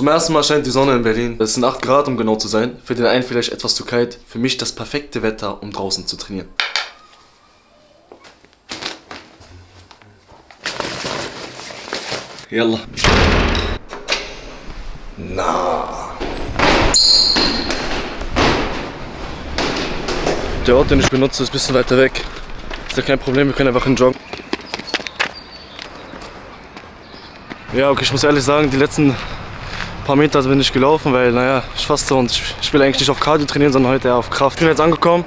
Zum ersten Mal scheint die Sonne in Berlin. Es sind 8 Grad, um genau zu sein. Für den einen vielleicht etwas zu kalt. Für mich das perfekte Wetter, um draußen zu trainieren. Yalla. Na. Der Ort, den ich benutze, ist ein bisschen weiter weg. Ist ja kein Problem, wir können einfach hinjoggen. Ja, okay, ich muss ehrlich sagen, die letzten paar Meter bin ich gelaufen, weil, naja, ich faste und ich, ich will eigentlich nicht auf Cardio trainieren, sondern heute eher auf Kraft. Ich bin jetzt angekommen,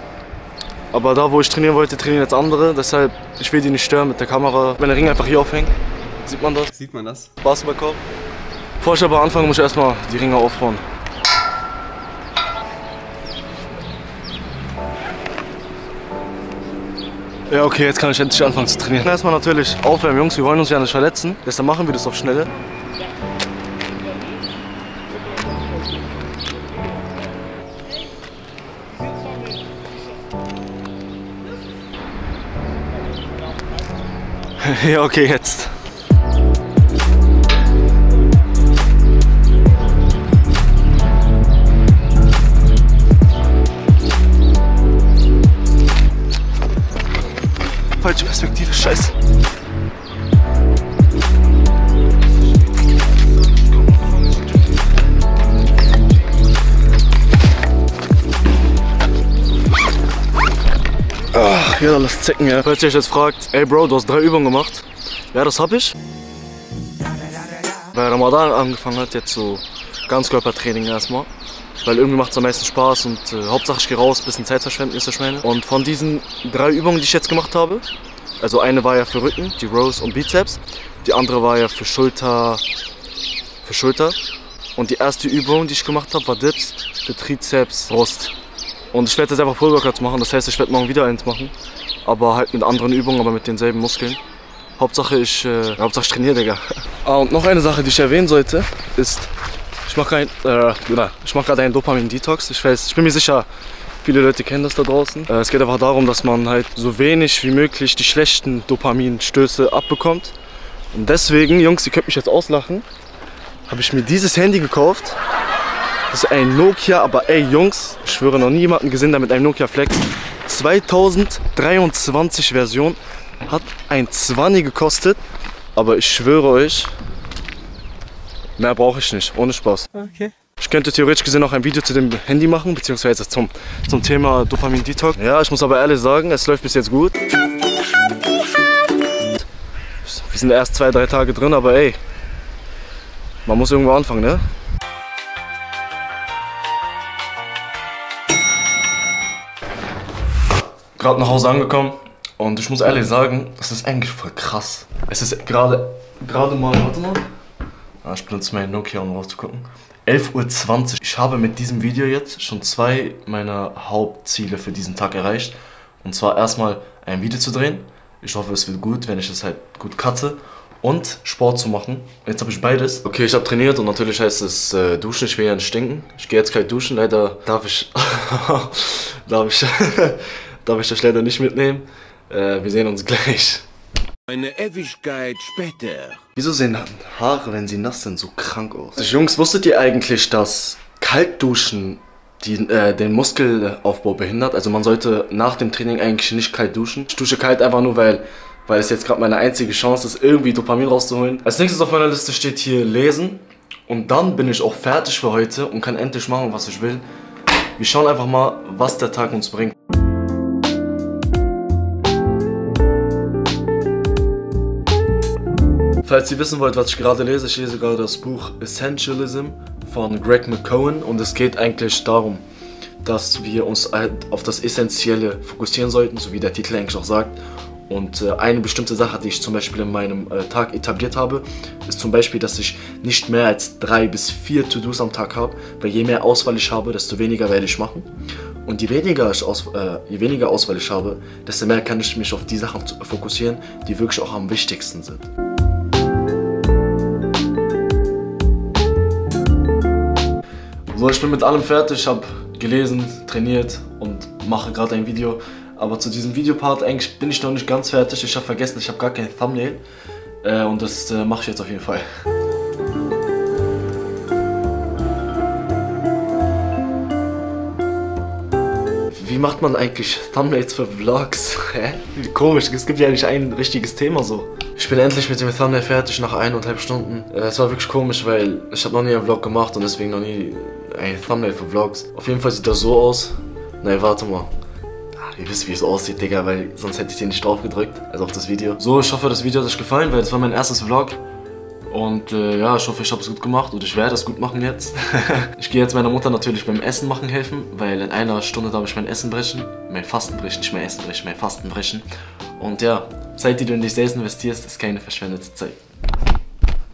aber da, wo ich trainieren wollte, trainieren jetzt andere. Deshalb, ich will die nicht stören mit der Kamera. Wenn der Ring einfach hier aufhängt, sieht man das? Sieht man das? Basketballkorb. Bevor ich aber anfange, muss ich erstmal die Ringe aufbauen. Ja, okay, jetzt kann ich endlich anfangen zu trainieren. Erstmal natürlich aufwärmen, Jungs, wir wollen uns ja nicht verletzen. Deshalb machen wir das auf Schnelle. ja, okay, jetzt. Falsche Perspektive, scheiße. Ja, lass zecken, ja. Falls ihr euch jetzt fragt, ey Bro, du hast drei Übungen gemacht. Ja, das hab ich. Weil Ramadan angefangen hat, jetzt so Ganzkörpertraining erstmal. Weil irgendwie macht es am meisten Spaß und äh, Hauptsache ich gehe raus, bisschen Zeit verschwenden, ist das meine. Und von diesen drei Übungen, die ich jetzt gemacht habe, also eine war ja für Rücken, die Rows und Bizeps. Die andere war ja für Schulter, für Schulter. Und die erste Übung, die ich gemacht habe, war Dips für Trizeps, Brust. Und ich werde jetzt einfach Full-Workouts machen, das heißt, ich werde morgen wieder eins machen. Aber halt mit anderen Übungen, aber mit denselben Muskeln. Hauptsache ich, äh, Hauptsache ich trainiere, Digga. Ah, und noch eine Sache, die ich erwähnen sollte, ist, ich mache äh, ich mache gerade einen Dopamin-Detox. Ich weiß, ich bin mir sicher, viele Leute kennen das da draußen. Äh, es geht einfach darum, dass man halt so wenig wie möglich die schlechten Dopaminstöße abbekommt. Und deswegen, Jungs, ihr könnt mich jetzt auslachen, habe ich mir dieses Handy gekauft. Das ist ein Nokia, aber ey Jungs, ich schwöre noch nie jemanden gesehen, der mit einem Nokia Flex 2023 Version hat ein 20 gekostet, aber ich schwöre euch, mehr brauche ich nicht, ohne Spaß. Okay. Ich könnte theoretisch gesehen noch ein Video zu dem Handy machen, beziehungsweise zum, zum Thema Dopamin Detox. Ja, ich muss aber ehrlich sagen, es läuft bis jetzt gut. Wir sind erst zwei, drei Tage drin, aber ey, man muss irgendwo anfangen, ne? Gerade nach Hause angekommen und ich muss ehrlich sagen, das ist eigentlich voll krass. Es ist gerade, gerade mal, warte mal. Ah, ich benutze mein Nokia, um rauszugucken. 11.20 Uhr. Ich habe mit diesem Video jetzt schon zwei meiner Hauptziele für diesen Tag erreicht. Und zwar erstmal ein Video zu drehen. Ich hoffe, es wird gut, wenn ich es halt gut cutte. Und Sport zu machen. Jetzt habe ich beides. Okay, ich habe trainiert und natürlich heißt es äh, duschen. Ich will ja nicht stinken. Ich gehe jetzt kalt duschen. Leider darf ich, darf ich, darf ich das leider nicht mitnehmen. Äh, wir sehen uns gleich. Eine Ewigkeit später. Wieso sehen Haare, wenn sie nass sind, so krank aus? Also, Jungs, wusstet ihr eigentlich, dass Kaltduschen die, äh, den Muskelaufbau behindert? Also man sollte nach dem Training eigentlich nicht kalt duschen. Ich dusche kalt einfach nur, weil, weil es jetzt gerade meine einzige Chance ist, irgendwie Dopamin rauszuholen. Als nächstes auf meiner Liste steht hier Lesen. Und dann bin ich auch fertig für heute und kann endlich machen, was ich will. Wir schauen einfach mal, was der Tag uns bringt. Falls ihr wissen wollt, was ich gerade lese, ich lese gerade das Buch Essentialism von Greg McCowan und es geht eigentlich darum, dass wir uns halt auf das Essentielle fokussieren sollten, so wie der Titel eigentlich auch sagt. Und äh, eine bestimmte Sache, die ich zum Beispiel in meinem äh, Tag etabliert habe, ist zum Beispiel, dass ich nicht mehr als drei bis vier To-Dos am Tag habe, weil je mehr Auswahl ich habe, desto weniger werde ich machen. Und je weniger, ich aus, äh, je weniger Auswahl ich habe, desto mehr kann ich mich auf die Sachen fokussieren, die wirklich auch am wichtigsten sind. Bro, ich bin mit allem fertig. Ich habe gelesen, trainiert und mache gerade ein Video. Aber zu diesem Videopart eigentlich bin ich noch nicht ganz fertig. Ich habe vergessen, ich habe gar kein Thumbnail. Äh, und das äh, mache ich jetzt auf jeden Fall. Wie macht man eigentlich Thumbnails für Vlogs? Hä? Komisch, es gibt ja nicht ein richtiges Thema so. Ich bin endlich mit dem Thumbnail fertig nach eineinhalb Stunden. Äh, es war wirklich komisch, weil ich habe noch nie einen Vlog gemacht und deswegen noch nie ein Thumbnail für Vlogs. Auf jeden Fall sieht das so aus. Nein, warte mal. Ah, Ihr wisst, wie es aussieht, Digga, weil sonst hätte ich hier nicht drauf gedrückt. Also auf das Video. So, ich hoffe, das Video hat euch gefallen, weil das war mein erstes Vlog. Und äh, ja, ich hoffe, ich habe es gut gemacht und ich werde es gut machen jetzt. ich gehe jetzt meiner Mutter natürlich beim Essen machen helfen, weil in einer Stunde darf ich mein Essen brechen. Mein Fasten brechen, nicht mein Essen brechen, mein Fasten brechen. Und ja, Zeit, die du in dich selbst investierst, ist keine verschwendete Zeit.